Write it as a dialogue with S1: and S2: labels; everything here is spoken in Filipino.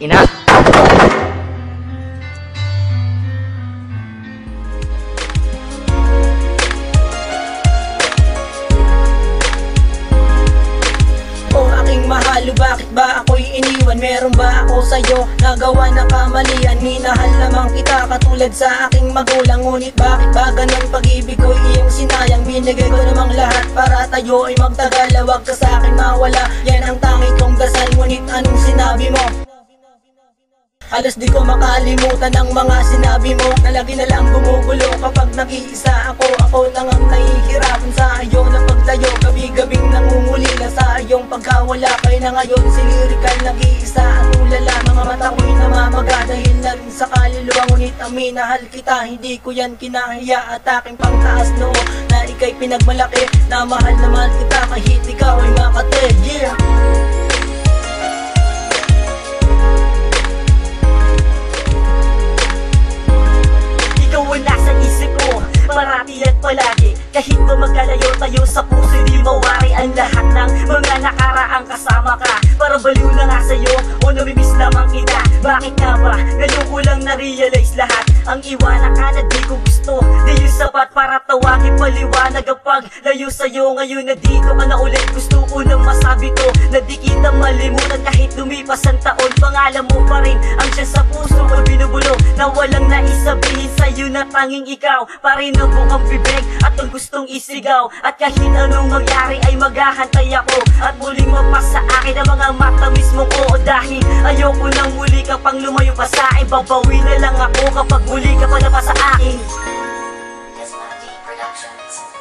S1: ina.
S2: O aking mahalo, bakit ba ako'y iniwan? Meron ba ako sa'yo nagawa na kamalian? Minahal naman kita katulad sa aking magulang Ngunit bakit ba ganun pag-ibig ko iyong sinayang? Binigay ko namang lahat para tayo ay magtagal Huwag ka sa akin mawala, yan ang tanging kong dasal Ngunit anong sinabi mo? Halos di ko makalimutan ang mga sinabi mo. Na lagi na lang gumugulo kapag nag-iisa ako. Ako lang ang nahihirapan sa iyo na paglayo. Gabi-gabing nangungulila sa iyong pagkawala Kaya na ngayon. Si Lyrical nag-iisa at ulala Mga mata ko'y namamaga. Dahil na rin sa kaluluwa Ngunit ang minahal kita hindi ko yan kinahiya. At aking pangtaas noo na ikay pinagmalaki. Na mahal na mahal kita kahit ikaw ay makate. Yeah!
S3: Palagi. Kahit pa magkalayo tayo sa puso Di mawari ang lahat ng mga nakaraang kasama ka. Para baliw na nga sa'yo O namimiss lamang kita. Bakit nga ba? Ngayon ko lang na-realize lahat. Ang iwanan ka na di ko gusto. Di yun sapat para tawagin paliwanag Ang paglayo sa'yo. Ngayon na dito ka na ulit Gusto ko nang masabi to. Na di kita malimutan Kahit lumipas ang taon. Pangalan mo pa rin Ang siya sa puso ko binubulong Na walang naisabihin sa'yo na tanging ikaw Parinubok ang bibig at ang gustong isigaw. At kahit anong mangyari ay maghahantay ako. At muling mapasa akin ang mga matamis mong oo Dahil ayoko nang muli ka pang lumayo pa sa akin Babawi na lang ako kapag muli ka pa na pa sa akin.
S4: Desmati Productions.